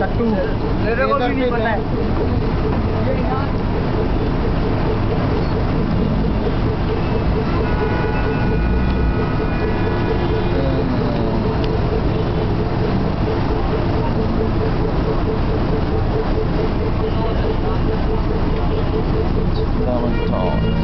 कट्टू मेरे को भी नहीं पता Downtown.